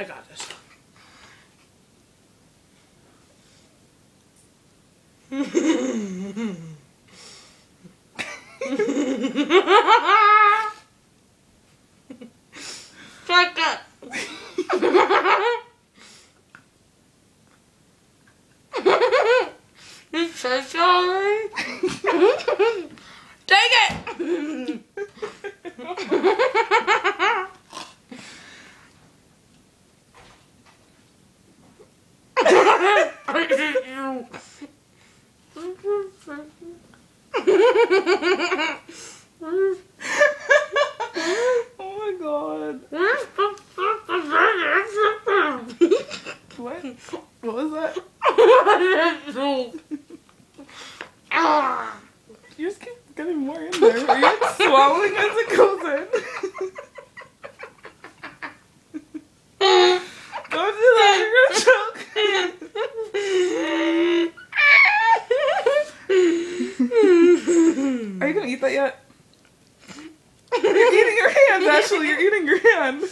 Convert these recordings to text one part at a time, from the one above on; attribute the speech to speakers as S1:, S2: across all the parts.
S1: I got this. Second. you so sorry. Take it.
S2: oh my god. Oh what? What was that? You're just keep getting more in there. Are you like swallowing as it goes in? Don't do that, you're gonna choke. Are you gonna eat that yet? You're eating your hands, actually. You're eating your hand.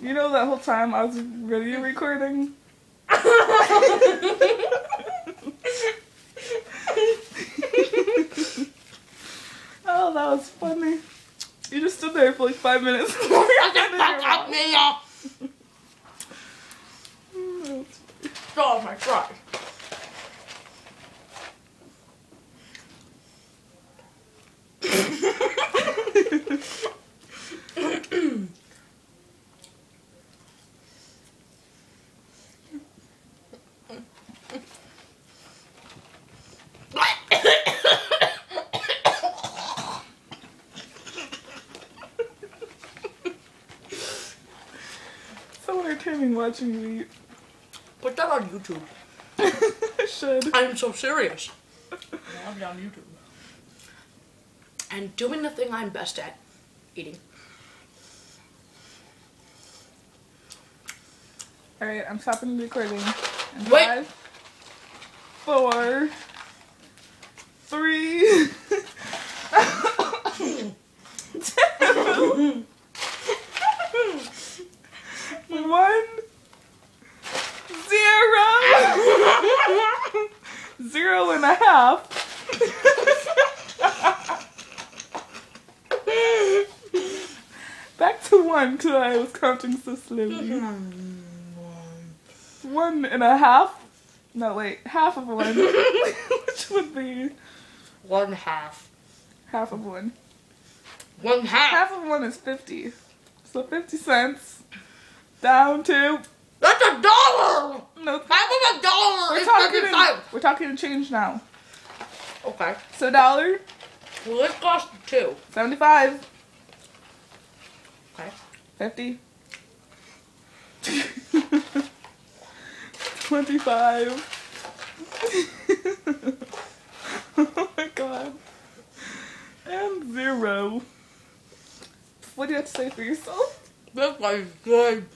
S2: you know that whole time I was video recording? oh, that was funny. You just stood there for like five minutes.
S1: Oh my god.
S2: So entertaining watching you eat.
S1: Put that on YouTube.
S2: I should.
S1: I am so serious. I'm on YouTube. And doing the thing I'm best at, eating.
S2: Alright, I'm stopping the recording. In
S1: Wait.
S2: Five, four, three, two, one, zero, zero and a half. Back to one because I was counting so slowly. One and a half. No, wait, half of one. Which would be
S1: One half.
S2: half of one.
S1: One half.
S2: Half of one is 50. So 50 cents down to.
S1: That's a dollar!
S2: No,
S1: Half of a dollar
S2: we're
S1: is
S2: talking,
S1: 50
S2: in, we're talking in change now.
S1: Okay.
S2: So dollar,
S1: Well, this cost two.
S2: 75,
S1: Okay.
S2: 50, 25. oh my god. And zero. What do you have to say for yourself?
S1: This was good.